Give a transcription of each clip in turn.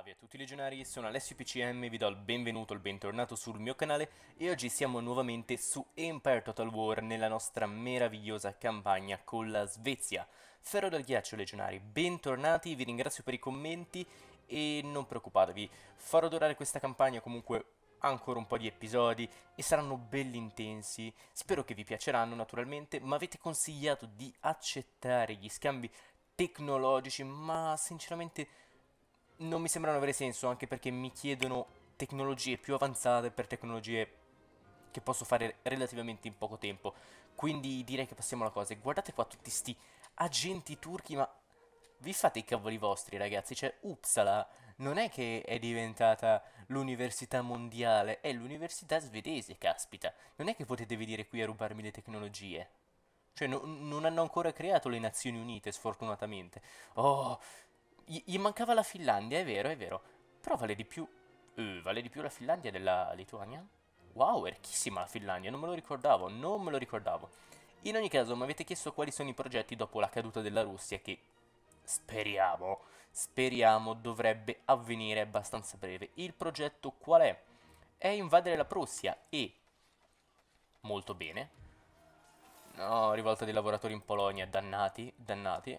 Salve a tutti i legionari, sono Alessio PCM, vi do il benvenuto, il bentornato sul mio canale e oggi siamo nuovamente su Empire Total War nella nostra meravigliosa campagna con la Svezia. Ferro del ghiaccio legionari, bentornati, vi ringrazio per i commenti e non preoccupatevi, farò durare questa campagna comunque ancora un po' di episodi e saranno belli intensi, spero che vi piaceranno naturalmente, ma avete consigliato di accettare gli scambi tecnologici, ma sinceramente non mi sembrano avere senso, anche perché mi chiedono tecnologie più avanzate per tecnologie che posso fare relativamente in poco tempo. Quindi direi che passiamo alla cosa. guardate qua tutti sti agenti turchi, ma vi fate i cavoli vostri, ragazzi. Cioè, Uppsala non è che è diventata l'università mondiale, è l'università svedese, caspita. Non è che potete venire qui a rubarmi le tecnologie. Cioè, no, non hanno ancora creato le Nazioni Unite, sfortunatamente. Oh, gli, mancava la Finlandia, è vero, è vero. Però vale di più... Uh, vale di più la Finlandia della Lituania? Wow, è ricchissima la Finlandia, non me lo ricordavo, non me lo ricordavo. In ogni caso, mi avete chiesto quali sono i progetti dopo la caduta della Russia, che speriamo, speriamo dovrebbe avvenire abbastanza breve. Il progetto qual è? È invadere la Prussia e... Molto bene. No, rivolta dei lavoratori in Polonia, dannati, dannati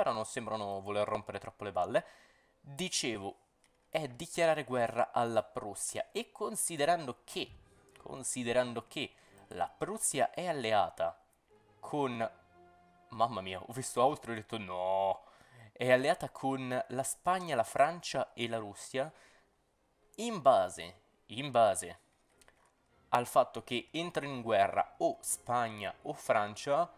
però non sembrano voler rompere troppo le balle. Dicevo, è dichiarare guerra alla Prussia e considerando che, considerando che la Prussia è alleata con... Mamma mia, ho visto altro e ho detto no! È alleata con la Spagna, la Francia e la Russia in base, in base al fatto che entrano in guerra o Spagna o Francia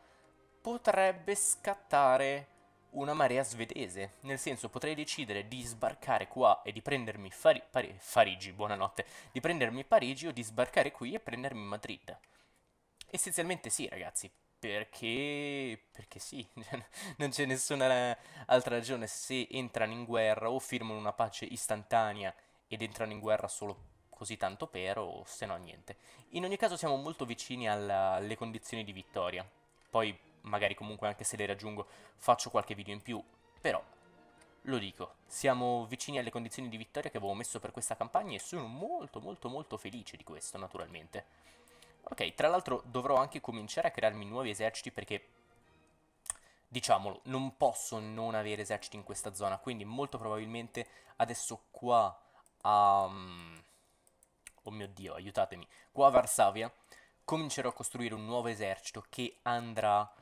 potrebbe scattare una marea svedese, nel senso potrei decidere di sbarcare qua e di prendermi Fari Pari Parigi, buonanotte, di prendermi Parigi o di sbarcare qui e prendermi Madrid. Essenzialmente sì, ragazzi, perché... perché sì, non c'è nessuna altra ragione se entrano in guerra o firmano una pace istantanea ed entrano in guerra solo così tanto per o se no niente. In ogni caso siamo molto vicini alla, alle condizioni di vittoria. Poi magari comunque anche se le raggiungo faccio qualche video in più, però lo dico, siamo vicini alle condizioni di vittoria che avevo messo per questa campagna e sono molto molto molto felice di questo naturalmente. Ok, tra l'altro dovrò anche cominciare a crearmi nuovi eserciti perché, diciamolo, non posso non avere eserciti in questa zona, quindi molto probabilmente adesso qua a... Um, oh mio Dio, aiutatemi, qua a Varsavia comincerò a costruire un nuovo esercito che andrà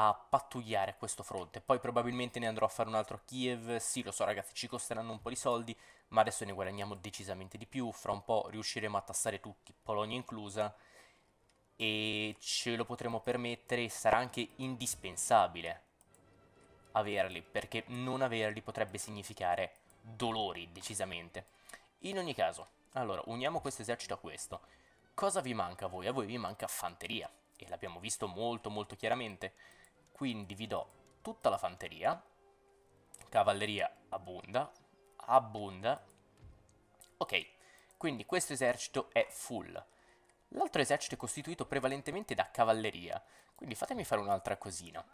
a pattugliare questo fronte. Poi probabilmente ne andrò a fare un altro a Kiev. Sì, lo so ragazzi, ci costeranno un po' di soldi, ma adesso ne guadagniamo decisamente di più. Fra un po' riusciremo a tassare tutti, Polonia inclusa, e ce lo potremo permettere sarà anche indispensabile averli, perché non averli potrebbe significare dolori, decisamente. In ogni caso, allora, uniamo questo esercito a questo. Cosa vi manca a voi? A voi vi manca fanteria, e l'abbiamo visto molto molto chiaramente quindi vi do tutta la fanteria, cavalleria abbonda, abbonda, ok, quindi questo esercito è full. L'altro esercito è costituito prevalentemente da cavalleria, quindi fatemi fare un'altra cosina.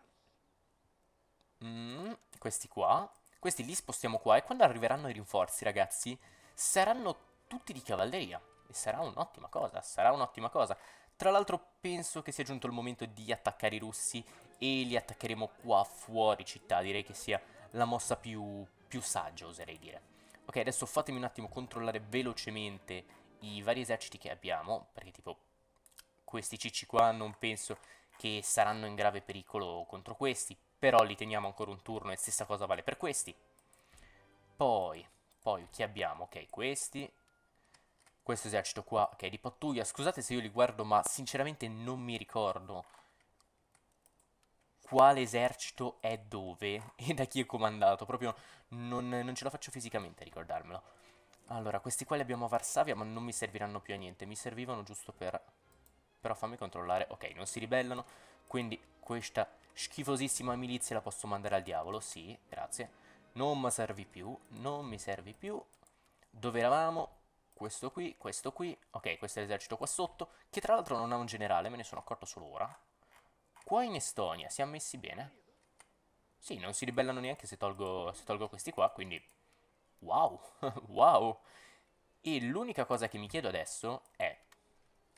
Mm, questi qua, questi li spostiamo qua e quando arriveranno i rinforzi, ragazzi, saranno tutti di cavalleria. E sarà un'ottima cosa, sarà un'ottima cosa. Tra l'altro penso che sia giunto il momento di attaccare i russi e li attaccheremo qua fuori città, direi che sia la mossa più, più saggia oserei dire. Ok, adesso fatemi un attimo controllare velocemente i vari eserciti che abbiamo, perché tipo questi cicci qua non penso che saranno in grave pericolo contro questi, però li teniamo ancora un turno e stessa cosa vale per questi. Poi, poi chi abbiamo? Ok, questi, questo esercito qua, che è di pattuglia. Scusate se io li guardo, ma sinceramente non mi ricordo quale esercito è dove e da chi è comandato. Proprio non, non ce la faccio fisicamente a ricordarmelo. Allora, questi qua li abbiamo a Varsavia, ma non mi serviranno più a niente. Mi servivano giusto per... Però fammi controllare. Ok, non si ribellano. Quindi questa schifosissima milizia la posso mandare al diavolo. Sì, grazie. Non mi servi più. Non mi servi più. Dove eravamo? Questo qui, questo qui, ok, questo è l'esercito qua sotto, che tra l'altro non ha un generale, me ne sono accorto solo ora. Qua in Estonia, siamo messi bene? Sì, non si ribellano neanche se tolgo, se tolgo questi qua, quindi Wow, wow. E l'unica cosa che mi chiedo adesso è,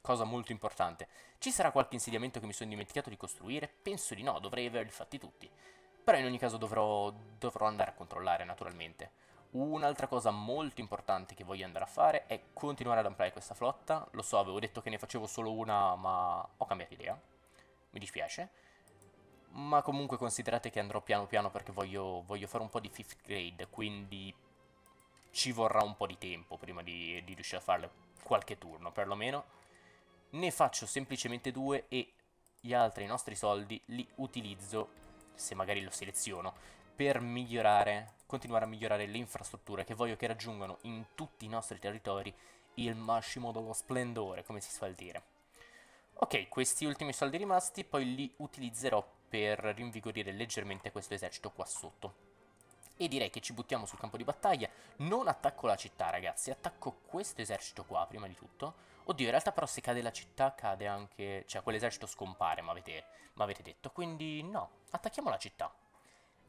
cosa molto importante, ci sarà qualche insediamento che mi sono dimenticato di costruire? Penso di no, dovrei averli fatti tutti. Però in ogni caso dovrò, dovrò andare a controllare, naturalmente. Un'altra cosa molto importante che voglio andare a fare è continuare ad ampliare questa flotta. Lo so, avevo detto che ne facevo solo una, ma ho cambiato idea. Mi dispiace. Ma comunque considerate che andrò piano piano perché voglio, voglio fare un po' di fifth grade, quindi ci vorrà un po' di tempo prima di, di riuscire a farle qualche turno, perlomeno. Ne faccio semplicemente due e gli altri nostri soldi li utilizzo, se magari lo seleziono, per migliorare, continuare a migliorare le infrastrutture che voglio che raggiungano in tutti i nostri territori il massimo dello splendore, come si suol dire. Ok, questi ultimi soldi rimasti poi li utilizzerò per rinvigorire leggermente questo esercito qua sotto. E direi che ci buttiamo sul campo di battaglia. Non attacco la città, ragazzi, attacco questo esercito qua, prima di tutto. Oddio, in realtà però se cade la città cade anche... Cioè, quell'esercito scompare, ma avete, avete detto. Quindi no, attacchiamo la città.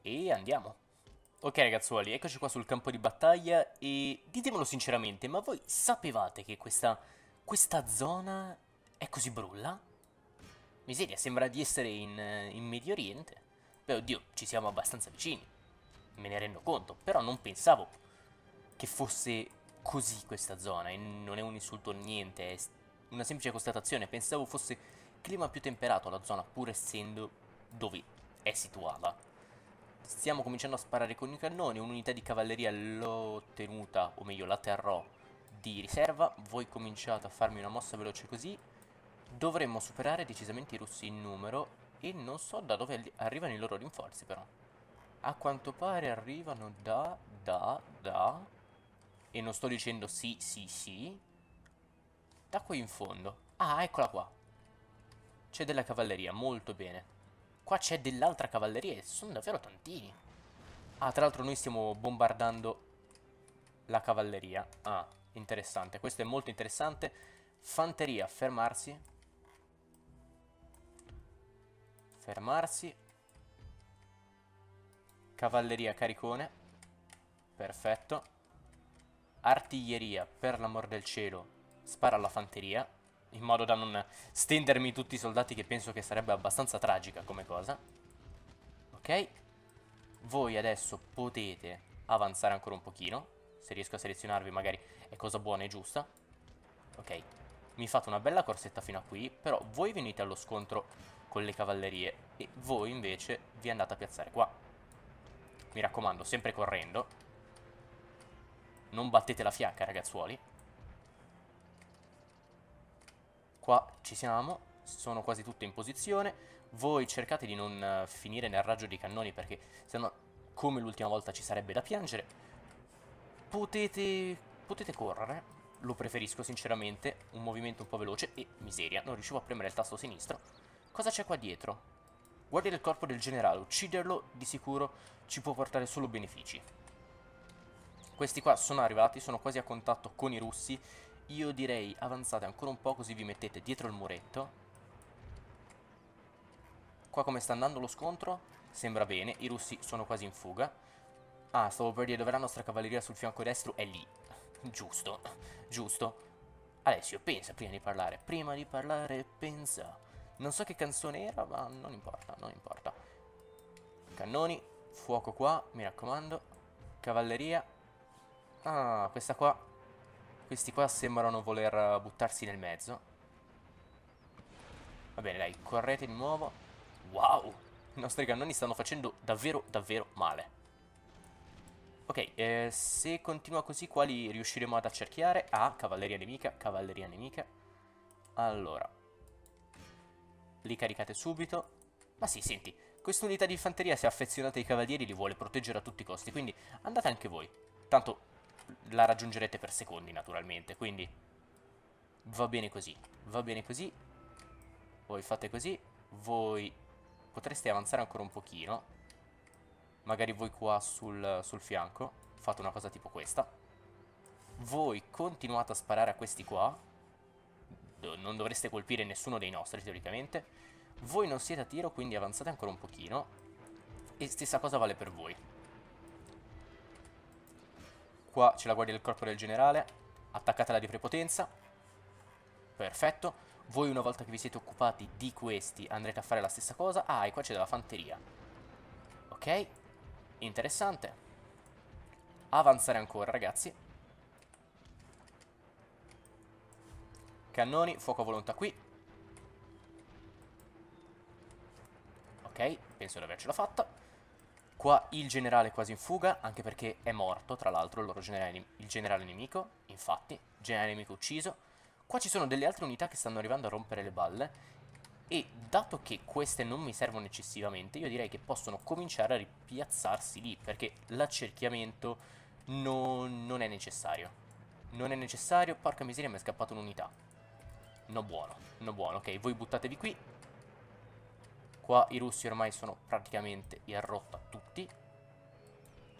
E andiamo. Ok ragazzuoli, eccoci qua sul campo di battaglia e ditemelo sinceramente, ma voi sapevate che questa, questa zona è così brulla? Miseria, sembra di essere in, in Medio Oriente. Beh, oddio, ci siamo abbastanza vicini. Me ne rendo conto, però non pensavo che fosse così questa zona. E non è un insulto niente, è una semplice constatazione. Pensavo fosse clima più temperato la zona, pur essendo dove è situata. Stiamo cominciando a sparare con i cannoni, un'unità di cavalleria l'ho tenuta, o meglio la terrò, di riserva. Voi cominciate a farmi una mossa veloce così. Dovremmo superare decisamente i russi in numero e non so da dove arrivano i loro rinforzi però. A quanto pare arrivano da, da, da... E non sto dicendo sì, sì, sì. Da qui in fondo. Ah, eccola qua. C'è della cavalleria, molto bene. Qua c'è dell'altra cavalleria e sono davvero tantini. Ah, tra l'altro noi stiamo bombardando la cavalleria. Ah, interessante. Questo è molto interessante. Fanteria, fermarsi. Fermarsi. Cavalleria, caricone. Perfetto. Artiglieria, per l'amor del cielo, spara alla fanteria in modo da non stendermi tutti i soldati che penso che sarebbe abbastanza tragica come cosa. Ok? Voi adesso potete avanzare ancora un pochino, se riesco a selezionarvi magari è cosa buona e giusta. Ok, mi fate una bella corsetta fino a qui, però voi venite allo scontro con le cavallerie e voi invece vi andate a piazzare qua. Mi raccomando, sempre correndo. Non battete la fiacca, ragazzuoli. Qua ci siamo, sono quasi tutte in posizione. Voi cercate di non uh, finire nel raggio dei cannoni perché sennò come l'ultima volta ci sarebbe da piangere. Potete, potete correre, lo preferisco sinceramente, un movimento un po' veloce e miseria, non riuscivo a premere il tasto sinistro. Cosa c'è qua dietro? Guardia del corpo del generale, ucciderlo di sicuro ci può portare solo benefici. Questi qua sono arrivati, sono quasi a contatto con i russi io direi avanzate ancora un po' così vi mettete dietro il muretto. Qua come sta andando lo scontro? Sembra bene, i russi sono quasi in fuga. Ah, stavo per dire dove la nostra cavalleria sul fianco destro è lì. Giusto, giusto. Alessio, pensa prima di parlare. Prima di parlare, pensa. Non so che canzone era, ma non importa, non importa. Cannoni, fuoco qua, mi raccomando. Cavalleria. Ah, questa qua questi qua sembrano voler buttarsi nel mezzo. Va bene, dai, correte di nuovo. Wow! I nostri cannoni stanno facendo davvero, davvero male. Ok, eh, se continua così, quali riusciremo ad accerchiare? Ah, cavalleria nemica, cavalleria nemica. Allora. Li caricate subito. Ma sì, senti, quest'unità di fanteria, se affezionata ai cavalieri, li vuole proteggere a tutti i costi, quindi andate anche voi. Tanto la raggiungerete per secondi naturalmente, quindi va bene così, va bene così, voi fate così, voi potreste avanzare ancora un pochino, magari voi qua sul, sul fianco, fate una cosa tipo questa, voi continuate a sparare a questi qua, non dovreste colpire nessuno dei nostri teoricamente, voi non siete a tiro quindi avanzate ancora un pochino, e stessa cosa vale per voi. Qua c'è la guardia del corpo del generale. Attaccatela di prepotenza. Perfetto. Voi una volta che vi siete occupati di questi andrete a fare la stessa cosa. Ah, e qua c'è della fanteria. Ok. Interessante. Avanzare ancora, ragazzi. Cannoni, fuoco a volontà qui. Ok, penso di avercela fatta. Qua il generale è quasi in fuga, anche perché è morto, tra l'altro, il loro generale, il generale nemico. Infatti, generale nemico ucciso. Qua ci sono delle altre unità che stanno arrivando a rompere le balle. E dato che queste non mi servono eccessivamente, io direi che possono cominciare a ripiazzarsi lì, perché l'accerchiamento non, non è necessario. Non è necessario, porca miseria mi è scappata un'unità. No buono, no buono. Ok, voi buttatevi qui. Qua i russi ormai sono praticamente in rotta tutti.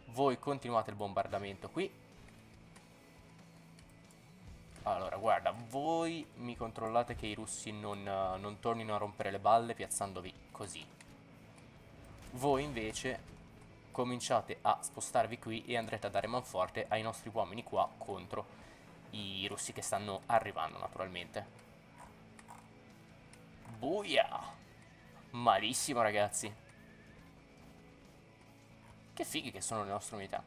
Voi continuate il bombardamento qui. Allora, guarda, voi mi controllate che i russi non, uh, non tornino a rompere le balle piazzandovi così. Voi invece cominciate a spostarvi qui e andrete a dare manforte ai nostri uomini qua contro i russi che stanno arrivando naturalmente. Buia! Malissimo, ragazzi. Che fighi che sono le nostre unità.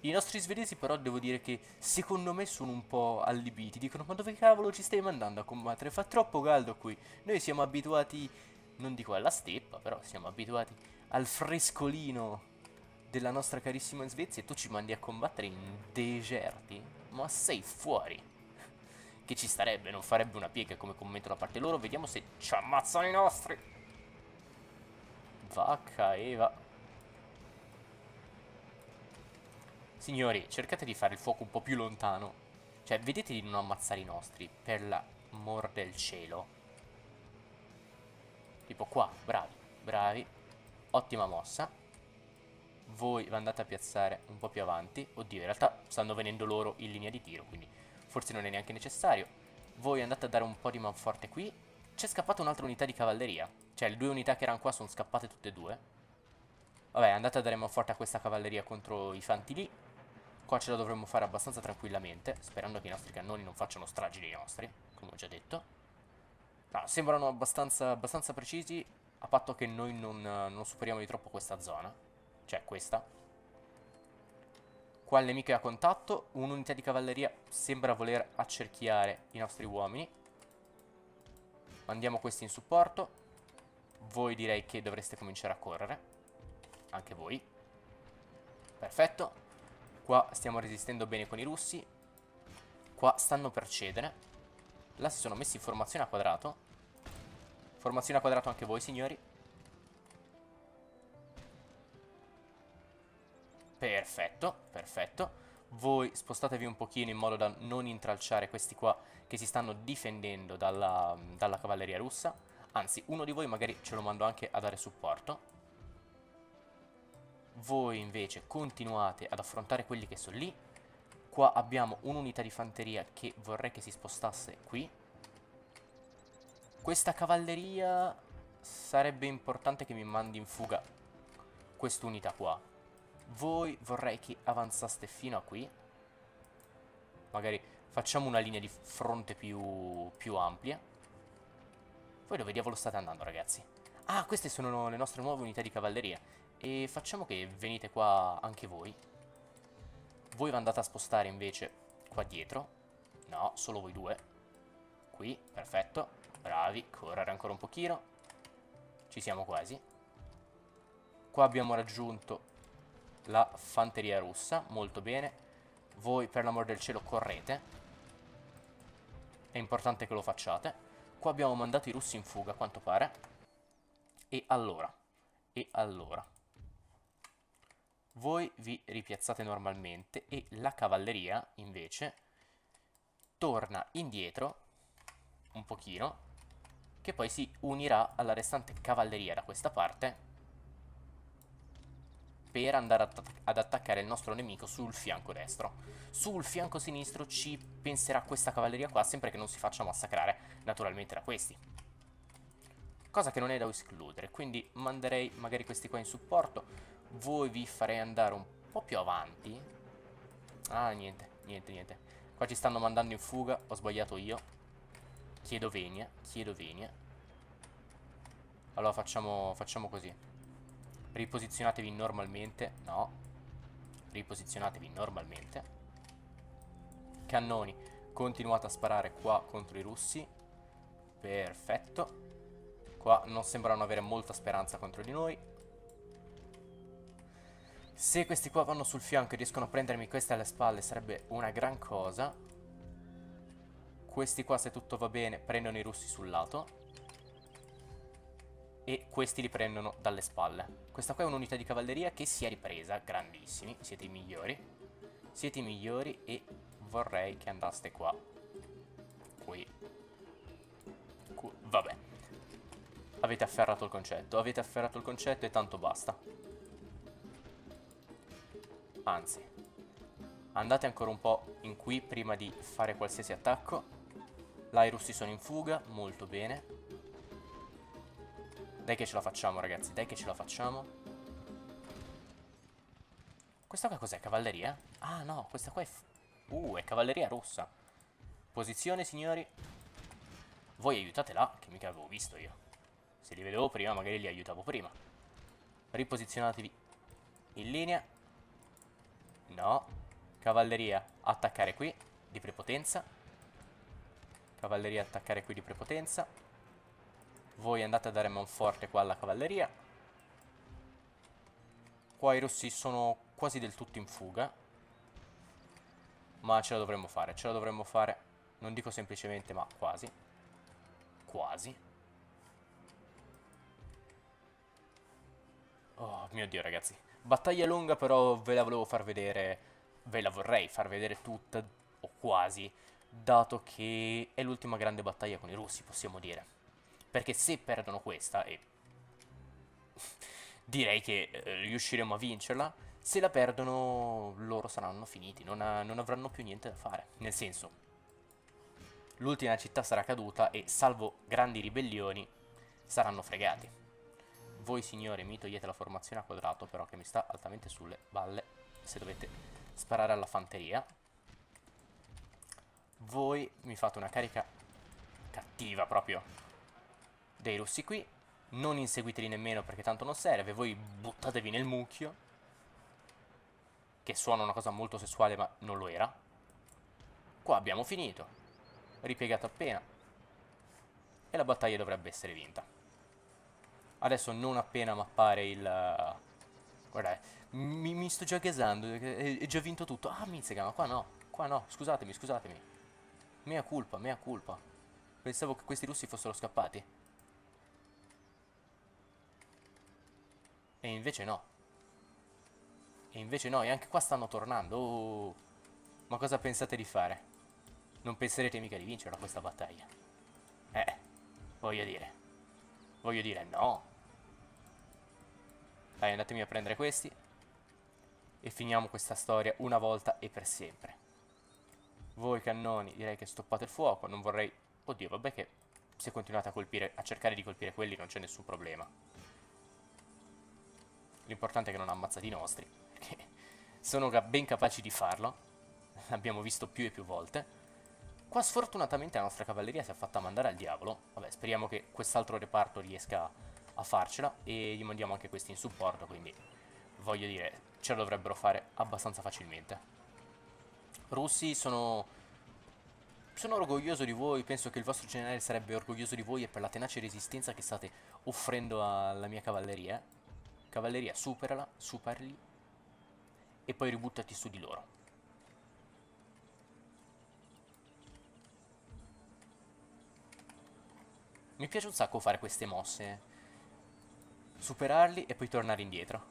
I nostri svedesi però devo dire che secondo me sono un po' allibiti. Dicono ma dove cavolo ci stai mandando a combattere? Fa troppo caldo qui. Noi siamo abituati, non dico alla steppa, però siamo abituati al frescolino della nostra carissima Svezia e tu ci mandi a combattere in deserti? Ma sei fuori che ci starebbe, non farebbe una piega come commento da parte loro. Vediamo se ci ammazzano i nostri. Vacca Eva. Signori, cercate di fare il fuoco un po' più lontano. Cioè, vedete di non ammazzare i nostri, per l'amor del cielo. Tipo qua, bravi, bravi. Ottima mossa. Voi andate a piazzare un po' più avanti. Oddio, in realtà stanno venendo loro in linea di tiro, quindi forse non è neanche necessario. Voi andate a dare un po' di manforte qui. C'è scappata un'altra unità di cavalleria. Cioè, le due unità che erano qua sono scappate tutte e due. Vabbè, andate a dare manforte a questa cavalleria contro i fanti lì. Qua ce la dovremmo fare abbastanza tranquillamente, sperando che i nostri cannoni non facciano stragi dei nostri, come ho già detto. No, sembrano abbastanza, abbastanza precisi, a patto che noi non, non superiamo di troppo questa zona. Cioè, questa. Qua il nemico è a contatto, un'unità di cavalleria sembra voler accerchiare i nostri uomini. Mandiamo questi in supporto. Voi direi che dovreste cominciare a correre. Anche voi. Perfetto. Qua stiamo resistendo bene con i russi. Qua stanno per cedere. Là si sono messi in formazione a quadrato. Formazione a quadrato anche voi, signori. Perfetto, perfetto. Voi spostatevi un pochino in modo da non intralciare questi qua che si stanno difendendo dalla, dalla cavalleria russa. Anzi, uno di voi magari ce lo mando anche a dare supporto. Voi invece continuate ad affrontare quelli che sono lì. Qua abbiamo un'unità di fanteria che vorrei che si spostasse qui. Questa cavalleria sarebbe importante che mi mandi in fuga quest'unità qua voi vorrei che avanzaste fino a qui. Magari facciamo una linea di fronte più, più ampia. Voi dove diavolo state andando, ragazzi? Ah, queste sono le nostre nuove unità di cavalleria. E facciamo che venite qua anche voi. Voi andate a spostare invece qua dietro. No, solo voi due. Qui, perfetto. Bravi, correre ancora un pochino. Ci siamo quasi. Qua abbiamo raggiunto la fanteria russa, molto bene. Voi per l'amor del cielo correte. È importante che lo facciate. Qua abbiamo mandato i russi in fuga, a quanto pare. E allora, e allora. Voi vi ripiazzate normalmente e la cavalleria, invece, torna indietro un pochino, che poi si unirà alla restante cavalleria da questa parte per andare att ad attaccare il nostro nemico sul fianco destro. Sul fianco sinistro ci penserà questa cavalleria qua, sempre che non si faccia massacrare, naturalmente, da questi. Cosa che non è da escludere, quindi manderei magari questi qua in supporto. Voi vi farei andare un po' più avanti. Ah, niente, niente, niente. Qua ci stanno mandando in fuga, ho sbagliato io. Chiedo venia, chiedo venia. Allora facciamo, facciamo così. Riposizionatevi normalmente. No. Riposizionatevi normalmente. Cannoni. Continuate a sparare qua contro i russi. Perfetto. Qua non sembrano avere molta speranza contro di noi. Se questi qua vanno sul fianco e riescono a prendermi queste alle spalle sarebbe una gran cosa. Questi qua, se tutto va bene, prendono i russi sul lato. E questi li prendono dalle spalle. Questa qua è un'unità di cavalleria che si è ripresa. Grandissimi, siete i migliori. Siete i migliori e vorrei che andaste qua. Qui. Qui. Vabbè. Avete afferrato il concetto. Avete afferrato il concetto e tanto basta. Anzi, andate ancora un po' in qui prima di fare qualsiasi attacco. Là i russi sono in fuga, molto bene. Dai che ce la facciamo ragazzi, dai che ce la facciamo. Questa qua cos'è? Cavalleria? Ah no, questa qua è... Uh, è cavalleria rossa. Posizione signori. Voi aiutate là, che mica avevo visto io. Se li vedevo prima magari li aiutavo prima. Riposizionatevi in linea. No. Cavalleria, attaccare qui, di prepotenza. Cavalleria, attaccare qui di prepotenza. Voi andate a dare manforte qua alla cavalleria. Qua i rossi sono quasi del tutto in fuga. Ma ce la dovremmo fare, ce la dovremmo fare. Non dico semplicemente, ma quasi. Quasi. Oh mio Dio ragazzi. Battaglia lunga però ve la volevo far vedere, ve la vorrei far vedere tutta, o quasi, dato che è l'ultima grande battaglia con i russi, possiamo dire. Perché se perdono questa, e direi che eh, riusciremo a vincerla, se la perdono loro saranno finiti, non, ha, non avranno più niente da fare. Nel senso, l'ultima città sarà caduta e salvo grandi ribellioni saranno fregati. Voi signore mi togliete la formazione a quadrato però che mi sta altamente sulle balle se dovete sparare alla fanteria. Voi mi fate una carica cattiva proprio dei russi qui. Non inseguiteli nemmeno perché tanto non serve. Voi buttatevi nel mucchio. Che suona una cosa molto sessuale ma non lo era. Qua abbiamo finito. Ripiegato appena. E la battaglia dovrebbe essere vinta. Adesso non appena mappare il... Guarda, mi, mi sto già gasando, è, è già vinto tutto. Ah, mizzica, ma qua no, qua no, scusatemi, scusatemi. Mea culpa, mea culpa. Pensavo che questi russi fossero scappati. E invece no. E invece no, e anche qua stanno tornando. Oh. Ma cosa pensate di fare? Non penserete mica di vincerla questa battaglia. Eh, voglio dire. Voglio dire, no. Dai, andatemi a prendere questi. E finiamo questa storia una volta e per sempre. Voi cannoni, direi che stoppate il fuoco. Non vorrei... Oddio, vabbè che se continuate a colpire, a cercare di colpire quelli non c'è nessun problema. L'importante è che non ammazzate i nostri. Perché sono ben capaci di farlo. L'abbiamo visto più e più volte. Qua sfortunatamente la nostra cavalleria si è fatta mandare al diavolo. Vabbè, speriamo che quest'altro reparto riesca a farcela e gli mandiamo anche questi in supporto, quindi voglio dire, ce lo dovrebbero fare abbastanza facilmente. Russi, sono... Sono orgoglioso di voi, penso che il vostro generale sarebbe orgoglioso di voi e per la tenace resistenza che state offrendo alla mia cavalleria. Cavalleria, superala, superli e poi ributtati su di loro. Mi piace un sacco fare queste mosse. Superarli e poi tornare indietro.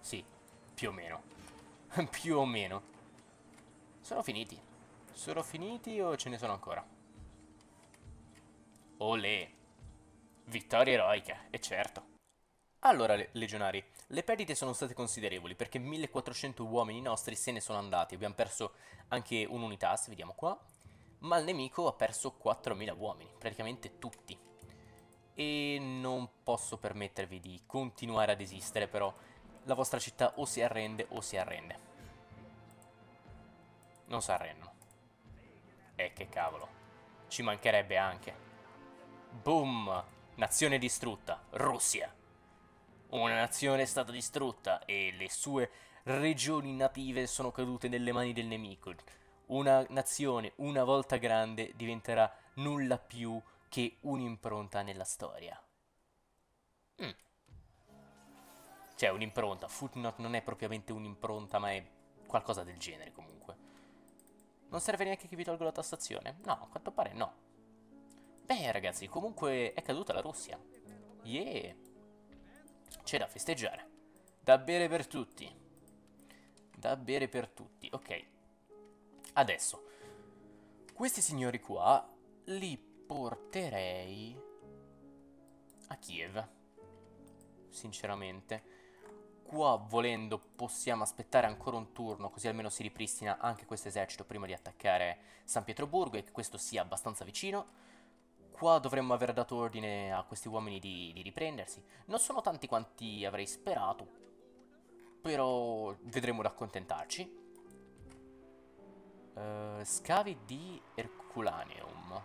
Sì, più o meno. più o meno. Sono finiti. Sono finiti o ce ne sono ancora? Olè. Vittoria eroica, è certo. Allora, legionari, le perdite sono state considerevoli perché 1400 uomini nostri se ne sono andati. Abbiamo perso anche un'unità, se vediamo qua ma il nemico ha perso 4.000 uomini, praticamente tutti. E non posso permettervi di continuare ad esistere, però la vostra città o si arrende o si arrende. Non si arrendono. Eh, che cavolo. Ci mancherebbe anche. Boom! Nazione distrutta. Russia. Una nazione è stata distrutta e le sue regioni native sono cadute nelle mani del nemico. Una nazione, una volta grande, diventerà nulla più che un'impronta nella storia. Mm. Cioè, un'impronta. Footnote non è propriamente un'impronta, ma è qualcosa del genere comunque. Non serve neanche che vi tolgo la tassazione? No, a quanto pare no. Beh, ragazzi, comunque è caduta la Russia. Yeah! C'è da festeggiare. Da bere per tutti. Da bere per tutti, ok. Adesso, questi signori qua li porterei a Kiev. Sinceramente. Qua, volendo, possiamo aspettare ancora un turno, così almeno si ripristina anche questo esercito prima di attaccare San Pietroburgo e che questo sia abbastanza vicino. Qua dovremmo aver dato ordine a questi uomini di, di riprendersi. Non sono tanti quanti avrei sperato, però vedremo d'accontentarci. Uh, scavi di Herculaneum.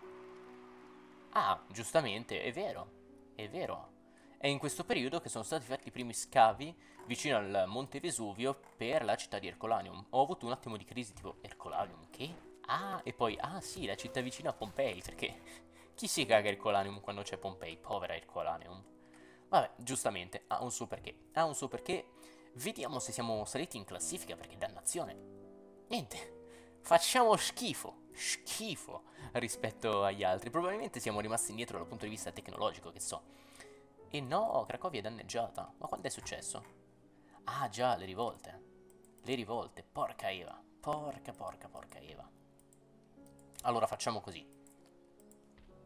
Ah, giustamente, è vero, è vero. È in questo periodo che sono stati fatti i primi scavi vicino al Monte Vesuvio per la città di Herculaneum. Ho avuto un attimo di crisi tipo, Herculaneum, che? Ah, e poi, ah sì, la città vicina a Pompei, perché chi si caga Herculaneum quando c'è Pompei? Povera Herculaneum. Vabbè, giustamente, ha un suo perché. Ha un suo perché. Vediamo se siamo saliti in classifica, perché dannazione. Niente. Facciamo schifo. Schifo rispetto agli altri. Probabilmente siamo rimasti indietro dal punto di vista tecnologico, che so. E no, Cracovia è danneggiata. Ma quando è successo? Ah già, le rivolte. Le rivolte, porca Eva. Porca, porca, porca Eva. Allora facciamo così.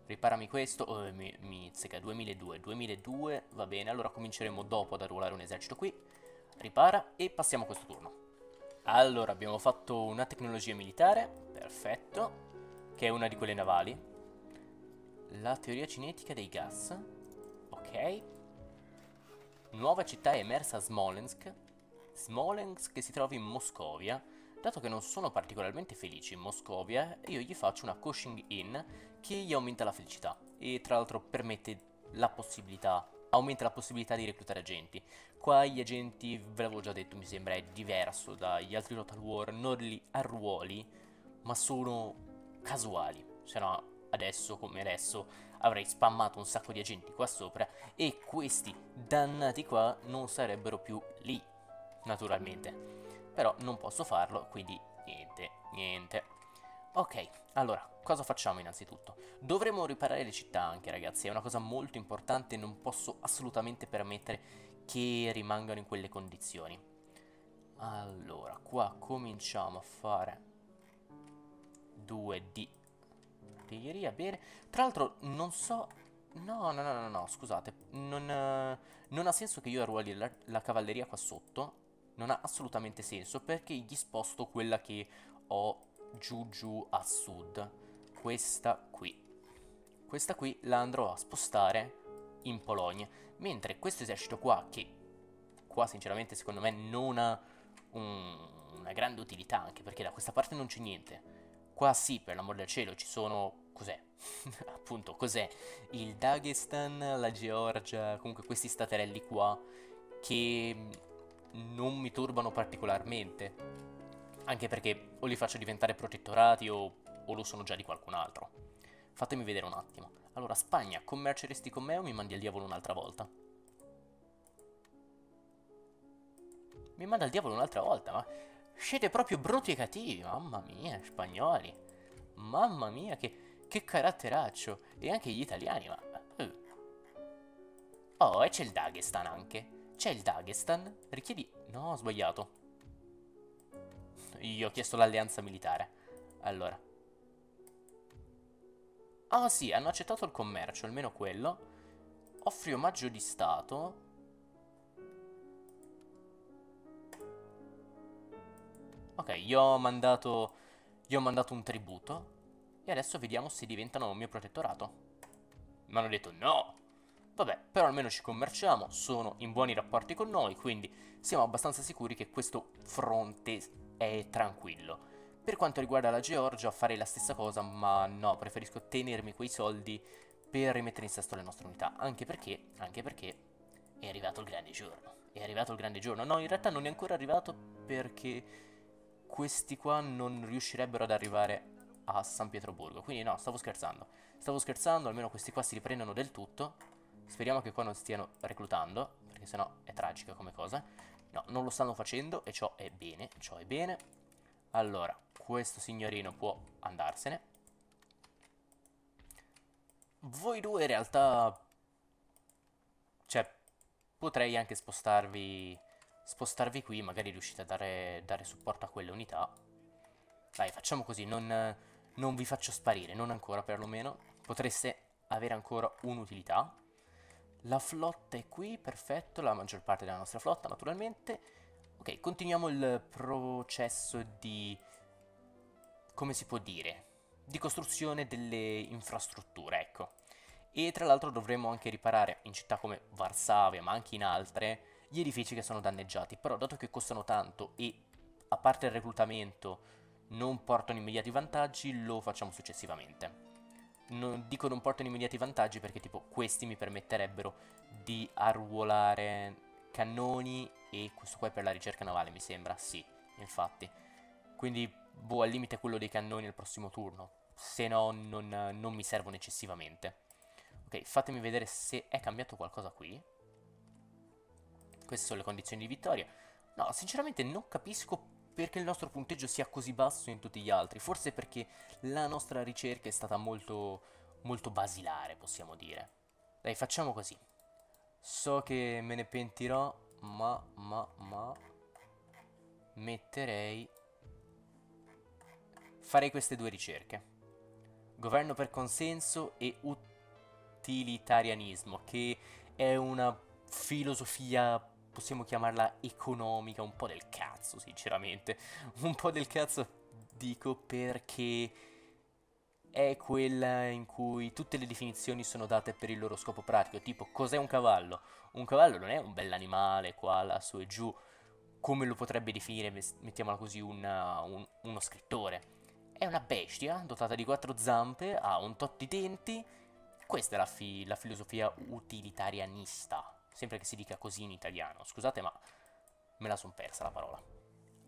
Riparami questo, oh, mi, mi zecca, 2002, 2002, va bene, allora cominceremo dopo ad arruolare un esercito qui. Ripara e passiamo questo turno. Allora, abbiamo fatto una tecnologia militare, perfetto, che è una di quelle navali. La teoria cinetica dei gas, ok. Nuova città è emersa a Smolensk. Smolensk che si trova in Moscovia. Dato che non sono particolarmente felice in Moscovia, io gli faccio una Cushing Inn che gli aumenta la felicità e tra l'altro permette la possibilità, aumenta la possibilità di reclutare agenti. Qua gli agenti, ve l'avevo già detto, mi sembra è diverso dagli altri Total War, non li arruoli, ma sono casuali. Se no, adesso come adesso avrei spammato un sacco di agenti qua sopra e questi dannati qua non sarebbero più lì, naturalmente. Però non posso farlo, quindi niente, niente. Ok, allora, cosa facciamo innanzitutto? Dovremmo riparare le città anche ragazzi, è una cosa molto importante, non posso assolutamente permettere che rimangano in quelle condizioni. Allora, qua cominciamo a fare due di artiglieria, bene. Tra l'altro non so... No, no, no, no, no, scusate, non, uh, non ha senso che io arruoli la, la cavalleria qua sotto, non ha assolutamente senso perché gli sposto quella che ho giù giù a sud. Questa qui. Questa qui la andrò a spostare in Polonia. Mentre questo esercito qua, che qua sinceramente secondo me non ha un, una grande utilità, anche perché da questa parte non c'è niente. Qua sì, per l'amor del cielo, ci sono... Cos'è? Appunto, cos'è? Il Dagestan, la Georgia, comunque questi staterelli qua, che non mi turbano particolarmente anche perché o li faccio diventare protettorati o, o lo sono già di qualcun altro. Fatemi vedere un attimo. Allora, Spagna, commerceresti con me o mi mandi al diavolo un'altra volta? Mi manda al diavolo un'altra volta, ma... Siete proprio brutti e cattivi, mamma mia, spagnoli. Mamma mia, che, che caratteraccio. E anche gli italiani, ma... Uh. Oh, e c'è il Dagestan anche. C'è il Dagestan. Richiedi... No, ho sbagliato. Io ho chiesto l'alleanza militare. Allora. Ah sì, hanno accettato il commercio, almeno quello. Offri omaggio di Stato. Ok, io ho mandato... Gli ho mandato un tributo. E adesso vediamo se diventano un mio protettorato. Mi hanno detto no! Vabbè, però almeno ci commerciamo, sono in buoni rapporti con noi, quindi siamo abbastanza sicuri che questo fronte è tranquillo. Per quanto riguarda la Georgia farei la stessa cosa, ma no, preferisco tenermi quei soldi per rimettere in sesto le nostre unità, anche perché, anche perché è arrivato il grande giorno. È arrivato il grande giorno. No, in realtà non è ancora arrivato perché questi qua non riuscirebbero ad arrivare a San Pietroburgo. Quindi no, stavo scherzando. Stavo scherzando, almeno questi qua si riprendono del tutto. Speriamo che qua non stiano reclutando, perché sennò è tragica come cosa. No, non lo stanno facendo e ciò è bene, ciò è bene. Allora, questo signorino può andarsene. Voi due in realtà... Cioè, potrei anche spostarvi... Spostarvi qui, magari riuscite a dare, dare supporto a quelle unità. Dai, facciamo così, non, non vi faccio sparire, non ancora perlomeno. Potreste avere ancora un'utilità. La flotta è qui, perfetto, la maggior parte della nostra flotta naturalmente. Ok, continuiamo il processo di... come si può dire? Di costruzione delle infrastrutture, ecco. E tra l'altro dovremmo anche riparare in città come Varsavia, ma anche in altre, gli edifici che sono danneggiati. Però dato che costano tanto e, a parte il reclutamento, non portano immediati vantaggi, lo facciamo successivamente non, dico non portano immediati vantaggi perché tipo questi mi permetterebbero di arruolare cannoni e questo qua è per la ricerca navale mi sembra, sì, infatti. Quindi, boh, al limite quello dei cannoni al prossimo turno, se no non, non mi servono eccessivamente. Ok, fatemi vedere se è cambiato qualcosa qui. Queste sono le condizioni di vittoria. No, sinceramente non capisco perché il nostro punteggio sia così basso in tutti gli altri. Forse perché la nostra ricerca è stata molto, molto basilare, possiamo dire. Dai, facciamo così. So che me ne pentirò, ma, ma, ma... Metterei... Farei queste due ricerche. Governo per consenso e utilitarianismo, che è una filosofia possiamo chiamarla economica, un po' del cazzo, sinceramente. Un po' del cazzo dico perché è quella in cui tutte le definizioni sono date per il loro scopo pratico, tipo cos'è un cavallo? Un cavallo non è un bell'animale qua, là, su e giù, come lo potrebbe definire, mettiamola così, una, un, uno scrittore. È una bestia dotata di quattro zampe, ha un tot di denti. Questa è la, fi la filosofia utilitarianista sempre che si dica così in italiano. Scusate, ma me la son persa la parola.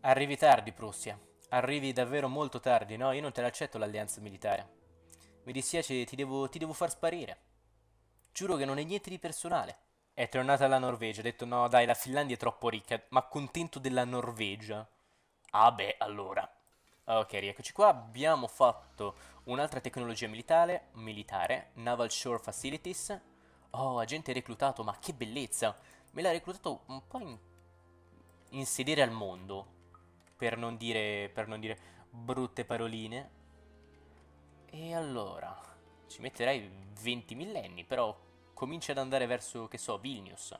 Arrivi tardi, Prussia. Arrivi davvero molto tardi, no? Io non te l'accetto l'alleanza militare. Mi dispiace, ti devo, ti devo far sparire. Giuro che non è niente di personale. È tornata la Norvegia, ha detto no dai, la Finlandia è troppo ricca, ma contento della Norvegia. Ah beh, allora. Ok, rieccoci qua, abbiamo fatto un'altra tecnologia militare, militare, Naval Shore Facilities, Oh, agente reclutato, ma che bellezza! Me l'ha reclutato un po' in, in sedere al mondo, per non dire, per non dire brutte paroline. E allora, ci metterei 20 millenni, però comincia ad andare verso, che so, Vilnius.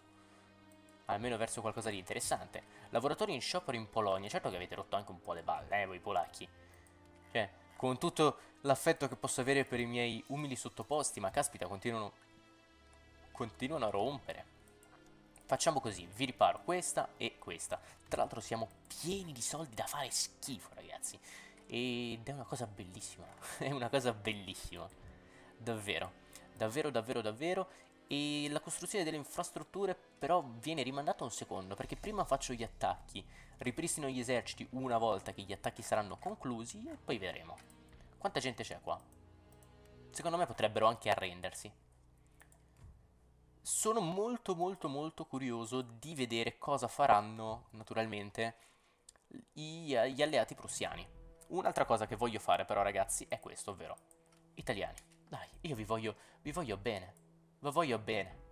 Almeno verso qualcosa di interessante. Lavoratori in sciopero in Polonia. Certo che avete rotto anche un po' le balle, eh, voi polacchi. Cioè, con tutto l'affetto che posso avere per i miei umili sottoposti, ma caspita, continuano continuano a rompere. Facciamo così, vi riparo questa e questa. Tra l'altro siamo pieni di soldi da fare schifo, ragazzi. Ed è una cosa bellissima. è una cosa bellissima. Davvero. Davvero, davvero, davvero. E la costruzione delle infrastrutture però viene rimandata un secondo, perché prima faccio gli attacchi, ripristino gli eserciti una volta che gli attacchi saranno conclusi e poi vedremo. Quanta gente c'è qua? Secondo me potrebbero anche arrendersi sono molto molto molto curioso di vedere cosa faranno naturalmente gli, gli alleati prussiani. Un'altra cosa che voglio fare però ragazzi è questo, ovvero italiani. Dai, io vi voglio, vi voglio bene, vi voglio bene.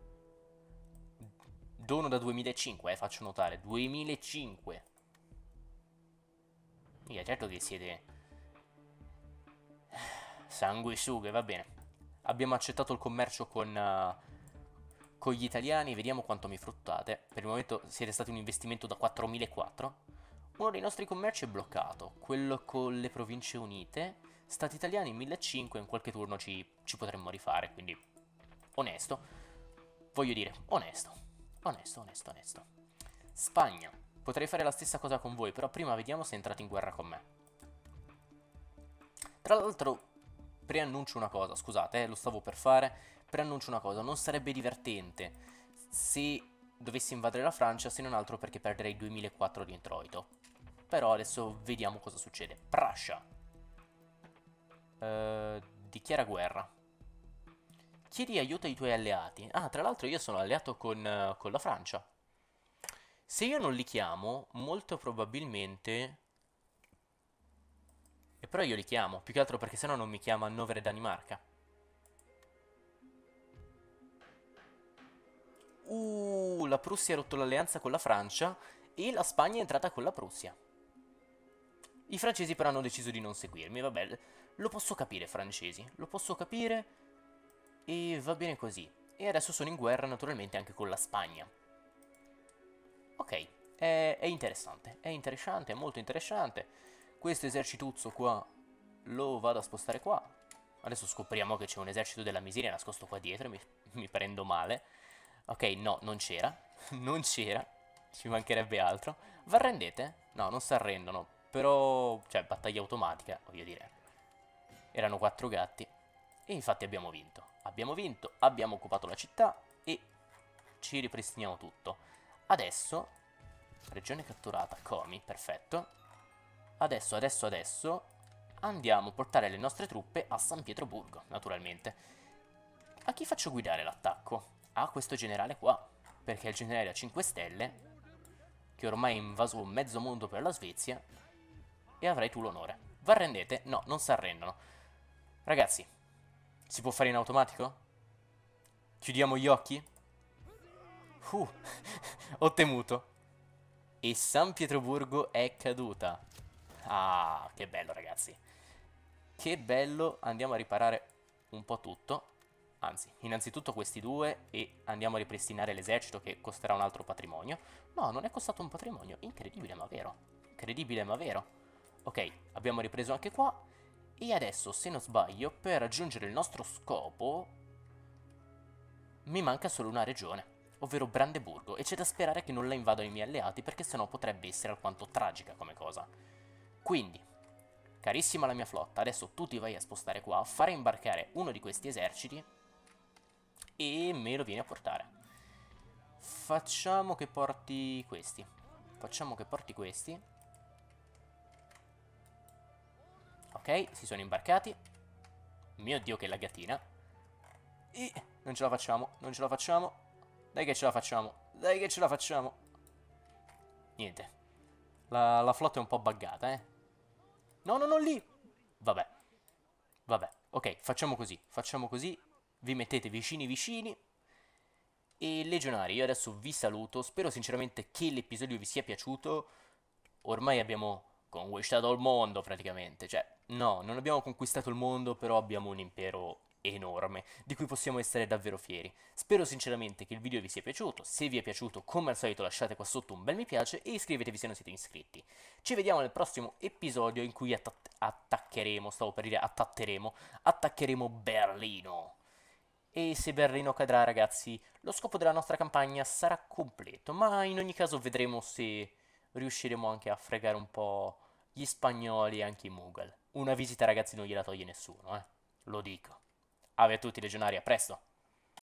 Dono da 2005, eh, faccio notare, 2005. Mica certo che siete sanguisughe, va bene. Abbiamo accettato il commercio con... Uh, con gli italiani vediamo quanto mi fruttate. Per il momento siete stati un investimento da 4.004. Uno dei nostri commerci è bloccato, quello con le province unite. Stati italiani 1.500, in qualche turno ci, ci potremmo rifare, quindi onesto. voglio dire, onesto. Onesto, onesto, onesto. Spagna. Potrei fare la stessa cosa con voi, però prima vediamo se entrate in guerra con me. Tra l'altro, preannuncio una cosa, scusate, eh, lo stavo per fare. Preannuncio una cosa, non sarebbe divertente se dovessi invadere la Francia, se non altro perché perderei 2004 di introito. Però adesso vediamo cosa succede. Prascia. Uh, dichiara guerra. Chiedi aiuto ai tuoi alleati. Ah, tra l'altro io sono alleato con, uh, con la Francia. Se io non li chiamo, molto probabilmente... E però io li chiamo, più che altro perché sennò non mi chiama Hannover e Danimarca. Uh, la Prussia ha rotto l'alleanza con la Francia e la Spagna è entrata con la Prussia. I francesi però hanno deciso di non seguirmi, vabbè, lo posso capire francesi, lo posso capire e va bene così. E adesso sono in guerra naturalmente anche con la Spagna. Ok, è, è interessante, è interessante, è molto interessante. Questo esercituzzo qua lo vado a spostare qua. Adesso scopriamo che c'è un esercito della miseria nascosto qua dietro, mi, mi prendo male. Ok, no, non c'era, non c'era, ci mancherebbe altro. Vi arrendete? No, non si arrendono, però, cioè, battaglia automatica, voglio dire. Erano quattro gatti e infatti abbiamo vinto. Abbiamo vinto, abbiamo occupato la città e ci ripristiniamo tutto. Adesso, regione catturata, Comi, perfetto. Adesso, adesso, adesso, andiamo a portare le nostre truppe a San Pietroburgo, naturalmente. A chi faccio guidare l'attacco? A questo generale qua, perché è il generale a 5 stelle, che ormai ha invaso mezzo mondo per la Svezia, e avrai tu l'onore. Vi arrendete? No, non si arrendono. Ragazzi, si può fare in automatico? Chiudiamo gli occhi? Uh, ho temuto. E San Pietroburgo è caduta. Ah, che bello ragazzi. Che bello, andiamo a riparare un po' tutto. Anzi, innanzitutto questi due e andiamo a ripristinare l'esercito che costerà un altro patrimonio. No, non è costato un patrimonio, incredibile ma vero. Incredibile ma vero. Ok, abbiamo ripreso anche qua. E adesso, se non sbaglio, per raggiungere il nostro scopo... Mi manca solo una regione ovvero Brandeburgo, e c'è da sperare che non la invadano i miei alleati perché sennò potrebbe essere alquanto tragica come cosa. Quindi, carissima la mia flotta, adesso tu ti vai a spostare qua, fare imbarcare uno di questi eserciti e me lo vieni a portare. Facciamo che porti questi. Facciamo che porti questi. Ok, si sono imbarcati. Mio Dio che lagatina. E non ce la facciamo, non ce la facciamo. Dai che ce la facciamo. Dai che ce la facciamo. Niente. La, la flotta è un po' buggata, eh. No, no, non lì. Vabbè. Vabbè. Ok, facciamo così. Facciamo così. Vi mettete vicini vicini. E legionari, io adesso vi saluto. Spero sinceramente che l'episodio vi sia piaciuto. Ormai abbiamo conquistato il mondo praticamente. Cioè, no, non abbiamo conquistato il mondo, però abbiamo un impero enorme, di cui possiamo essere davvero fieri. Spero sinceramente che il video vi sia piaciuto, se vi è piaciuto come al solito lasciate qua sotto un bel mi piace e iscrivetevi se non siete iscritti. Ci vediamo nel prossimo episodio in cui atta attaccheremo, stavo per dire attatteremo, attaccheremo Berlino. E se Berlino cadrà ragazzi, lo scopo della nostra campagna sarà completo, ma in ogni caso vedremo se riusciremo anche a fregare un po' gli spagnoli e anche i Mughal. Una visita ragazzi non gliela toglie nessuno, eh, lo dico. Ave a tutti legionari, a presto!